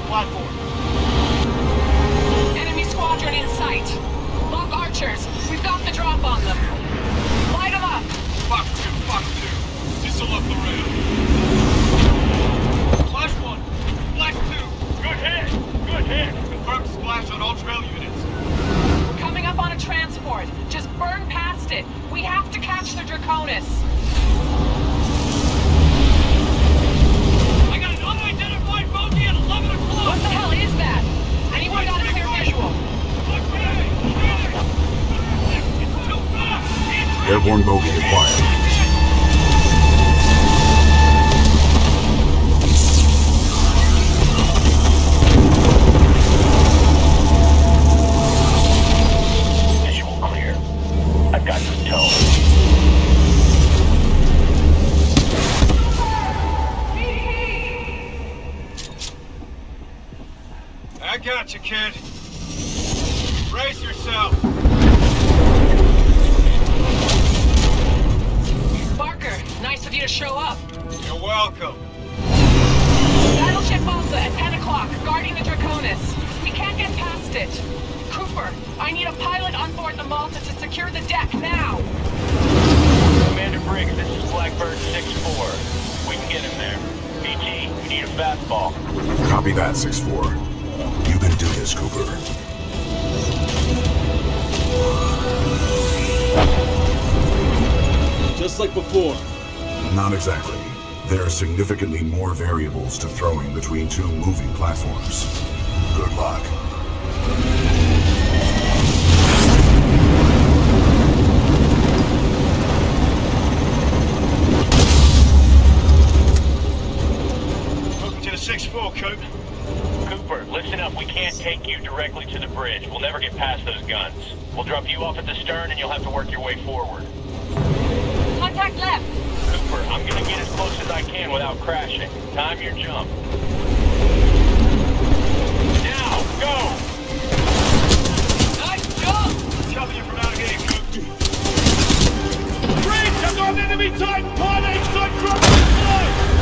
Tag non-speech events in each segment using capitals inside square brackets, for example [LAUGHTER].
platform. Fast. Bogey acquired. Visual clear. I've got some tow. I got you, kid. Brace yourself. Nice of you to show up. You're welcome. Battleship Malta at 10 o'clock, guarding the Draconis. We can't get past it. Cooper, I need a pilot on board the Malta to secure the deck now. Commander Briggs, this is Blackbird 6-4. We can get him there. BT, we need a fastball. Copy that, 6-4. You can do this, Cooper. Just like before. Not exactly. There are significantly more variables to throwing between two moving platforms. Good luck. Welcome to the 6-4, Coop. Cooper, listen up. We can't take you directly to the bridge. We'll never get past those guns. We'll drop you off at the stern and you'll have to work your way forward. Contact left. Cooper, I'm gonna get as close as I can without crashing. Time your jump. Now, go! Nice jump! Cover you from out here, Coop. Bridge! I've got an enemy type! Part A type drop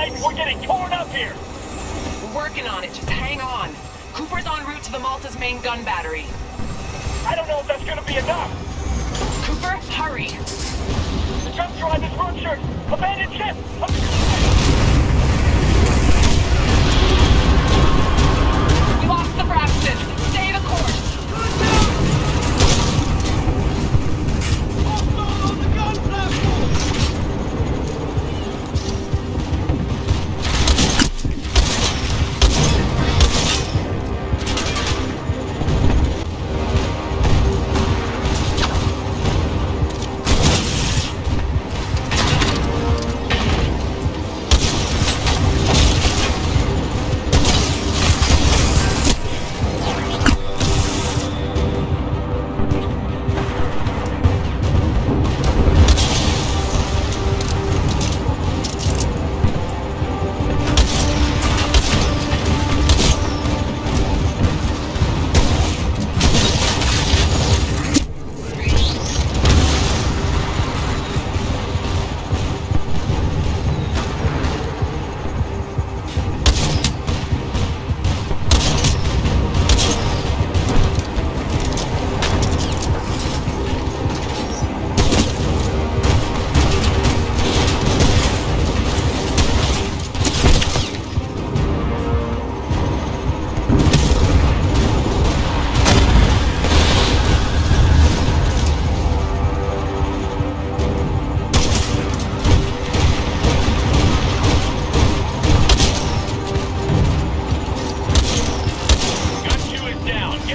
Titan, we're getting torn up here! We're working on it. Just hang on. Cooper's en route to the Malta's main gun battery. I don't know if that's gonna be enough! Cooper, hurry. The jump drive is ruptured! Abandoned ship!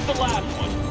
The last one.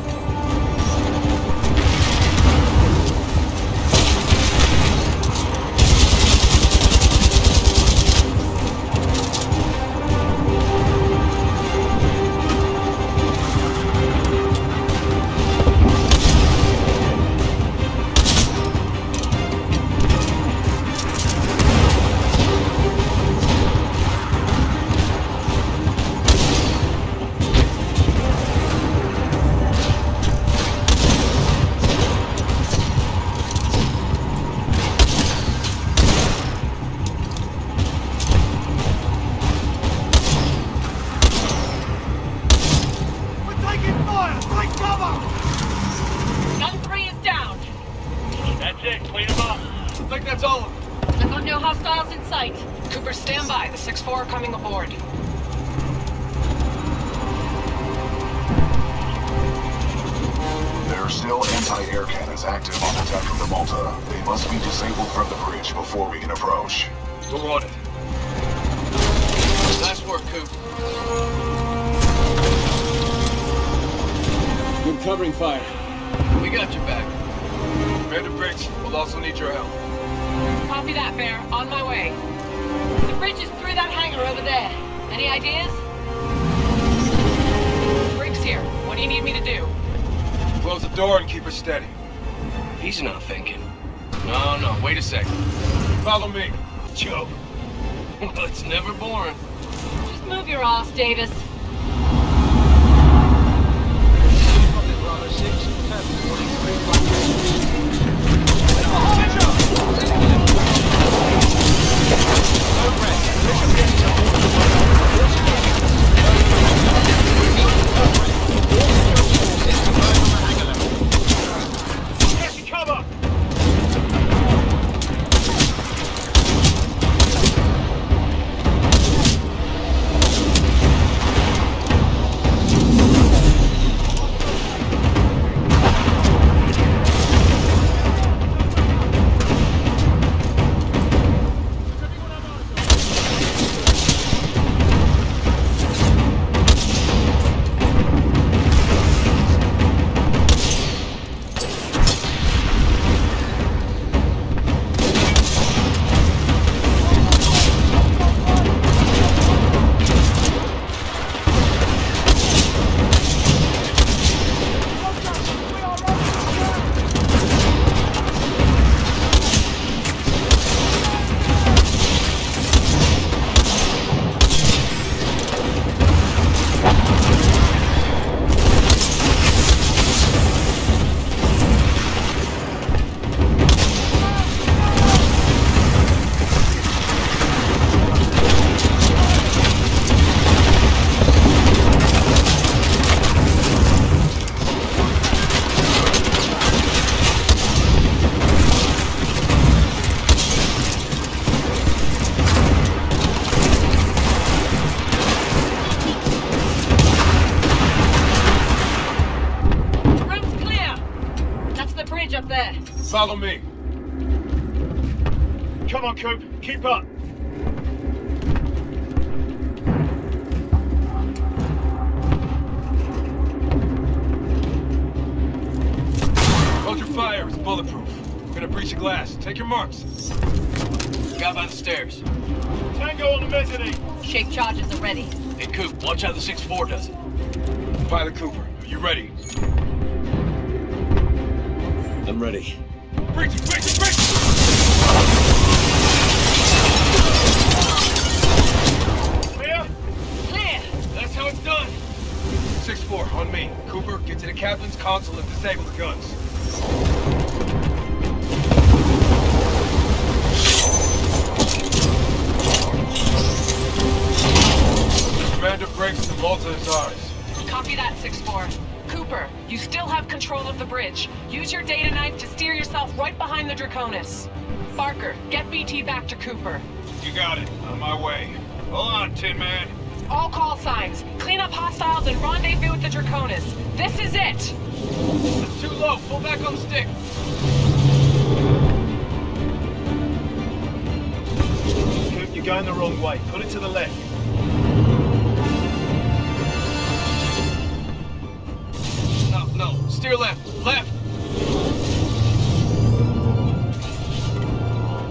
Anti-air cannons active on the deck of the Malta. They must be disabled from the bridge before we can approach. We're on it. Nice work, Coop. Good covering fire. We got your back. Commander Briggs, we'll also need your help. Copy that, Bear. On my way. The bridge is through that hangar over there. Any ideas? Door and keep her steady. He's not thinking. No, no, wait a second. Follow me. Joe. Well, [LAUGHS] it's never boring. Just move your ass, Davis. Get up there. Follow me. Come on, Coop. Keep up. Hold your fire. It's bulletproof. We're gonna breach the glass. Take your marks. Guy by the stairs. Tango on the mezzanine. Shape charges are ready. Hey, Coop, watch how the 6-4 does it. Pilot Cooper, are you ready? I'm ready. Breach it, breach it, breach it! Clear? Clear. That's how it's done. 6-4, on me. Cooper, get to the captain's console and disable the guns. Commander Briggs, the Malta is ours. Copy that, 6-4. Cooper, you still have control of the bridge. Use your data knife to steer yourself right behind the Draconis. Barker, get BT back to Cooper. You got it. On my way. Hold on, Tin Man. All call signs. Clean up hostiles and rendezvous with the Draconis. This is it. It's too low. Pull back on the stick. Coop, you're going the wrong way. Put it to the left. Steer left. Left.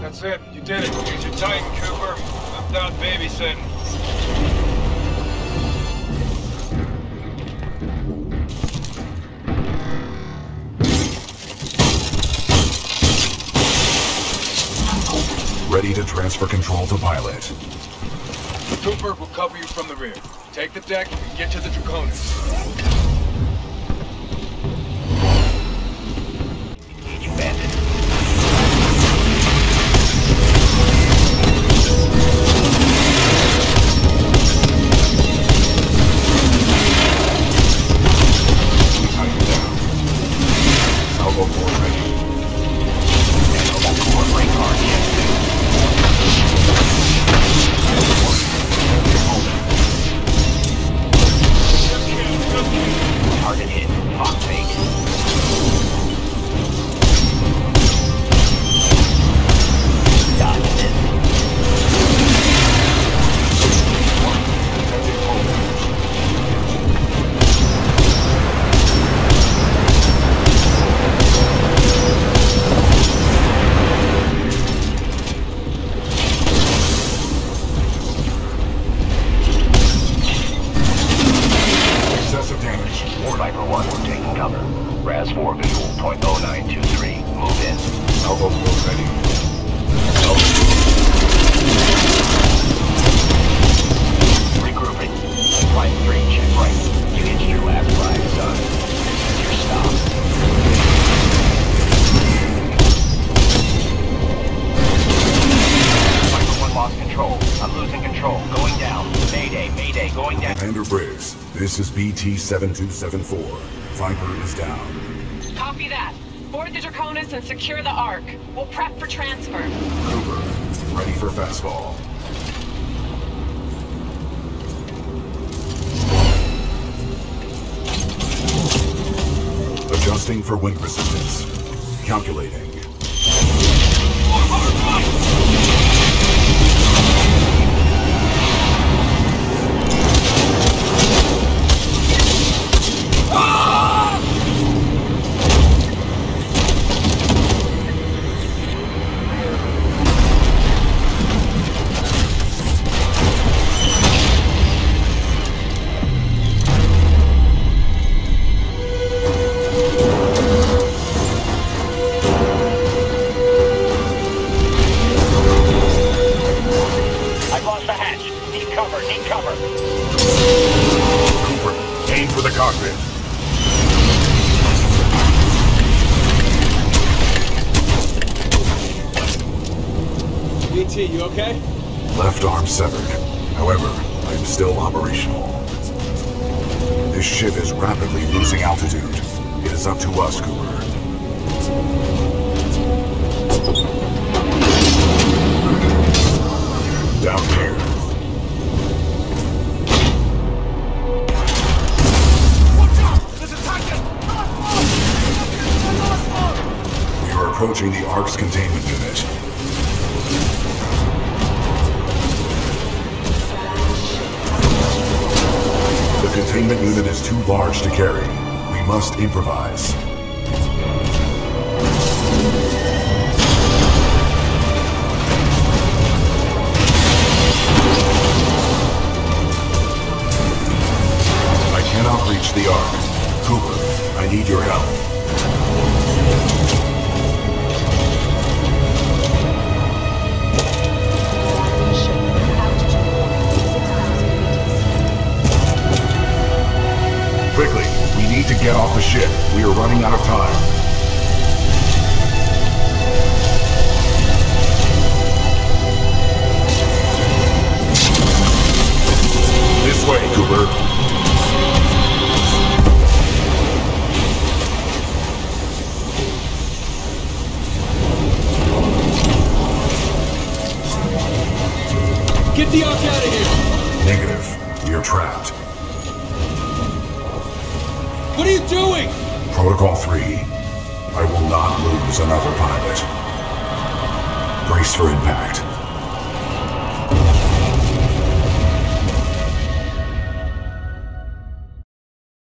That's it. You did it. Use your Titan, Cooper. I'm done babysitting. Ready to transfer control to pilot. Cooper will cover you from the rear. Take the deck and get to the Draconis. Viper 1, we're taking cover. RAS 4 visual, point oh nine two three. Move in. Salvo core ready. Regrouping. Flight 3, check right. You hitched your last ride, control. I'm losing control. Going down. Mayday, mayday, going down. Commander Briggs, this is BT-7274. Viper is down. Copy that. Board the Draconis and secure the Ark. We'll prep for transfer. Cooper, ready for fastball. Adjusting for wind resistance. Calculating. BT, you okay? Left arm severed. However, I'm still operational. This ship is rapidly losing altitude. It is up to us, Cooper. Down here. We are approaching the Ark's containment unit. Containment unit is too large to carry. We must improvise. I cannot reach the Ark. Cooper, I need your help. Need to get off the ship. We are running out of time. This way, Cooper.